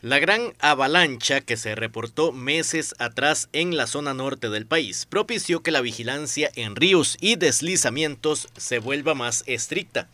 La gran avalancha que se reportó meses atrás en la zona norte del país propició que la vigilancia en ríos y deslizamientos se vuelva más estricta.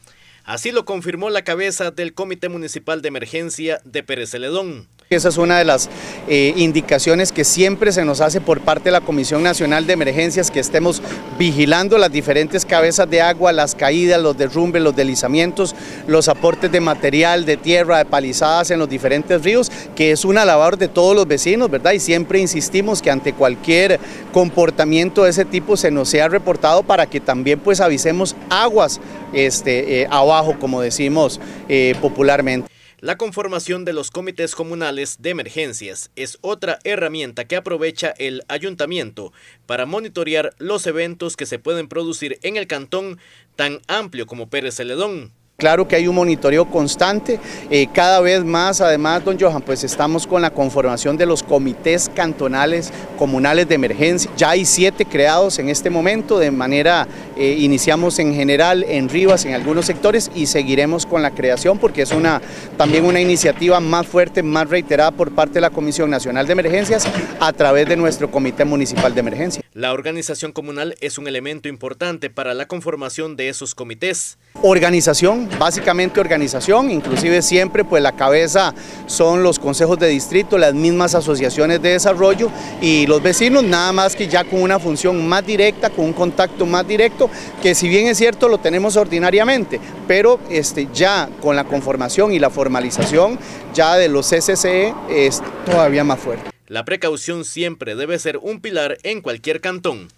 Así lo confirmó la cabeza del Comité Municipal de Emergencia de Pérez Celedón. Esa es una de las eh, indicaciones que siempre se nos hace por parte de la Comisión Nacional de Emergencias, que estemos vigilando las diferentes cabezas de agua, las caídas, los derrumbes, los deslizamientos, los aportes de material, de tierra, de palizadas en los diferentes ríos, que es una labor de todos los vecinos, ¿verdad? Y siempre insistimos que ante cualquier comportamiento de ese tipo se nos sea reportado para que también pues avisemos aguas este, eh, abajo, como decimos eh, popularmente. La conformación de los comités comunales de emergencias es otra herramienta que aprovecha el ayuntamiento para monitorear los eventos que se pueden producir en el cantón tan amplio como Pérez Celedón. Claro que hay un monitoreo constante, eh, cada vez más, además, don Johan, pues estamos con la conformación de los comités cantonales comunales de emergencia. Ya hay siete creados en este momento, de manera, eh, iniciamos en general en Rivas, en algunos sectores, y seguiremos con la creación porque es una también una iniciativa más fuerte, más reiterada por parte de la Comisión Nacional de Emergencias a través de nuestro Comité Municipal de Emergencia. La organización comunal es un elemento importante para la conformación de esos comités. Organización, básicamente organización, inclusive siempre pues la cabeza son los consejos de distrito, las mismas asociaciones de desarrollo y los vecinos nada más que ya con una función más directa, con un contacto más directo, que si bien es cierto lo tenemos ordinariamente, pero este, ya con la conformación y la formalización ya de los CCCE es todavía más fuerte. La precaución siempre debe ser un pilar en cualquier cantón.